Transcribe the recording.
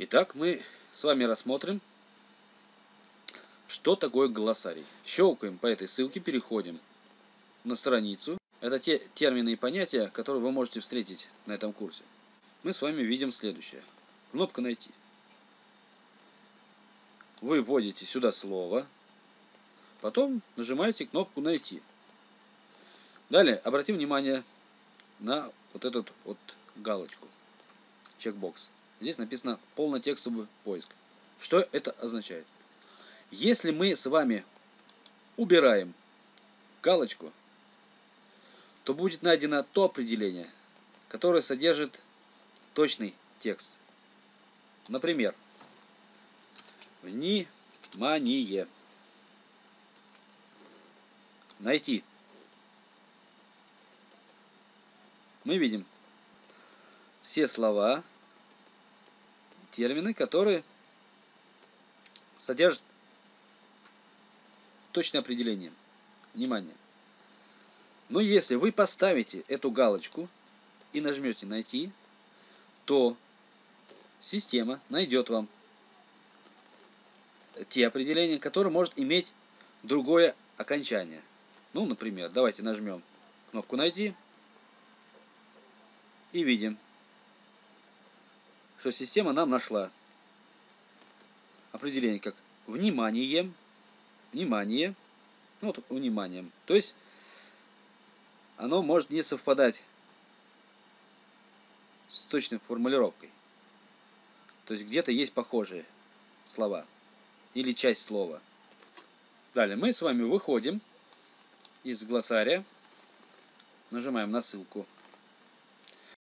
Итак, мы с вами рассмотрим, что такое глоссарий. Щелкаем по этой ссылке, переходим на страницу. Это те термины и понятия, которые вы можете встретить на этом курсе. Мы с вами видим следующее. Кнопка «Найти». Вы вводите сюда слово, потом нажимаете кнопку «Найти». Далее обратим внимание на вот эту вот галочку, чекбокс. Здесь написано полнотекстовый поиск. Что это означает? Если мы с вами убираем галочку, то будет найдено то определение, которое содержит точный текст. Например, внимание. Найти. Мы видим все слова, термины, которые содержат точное определение. Внимание. Но если вы поставите эту галочку и нажмете «Найти», то система найдет вам те определения, которые может иметь другое окончание. Ну, например, давайте нажмем кнопку «Найти» и видим, что система нам нашла определение как внимание, внимание, ну вот вниманием. То есть оно может не совпадать с точной формулировкой. То есть где-то есть похожие слова или часть слова. Далее мы с вами выходим из глоссария, нажимаем на ссылку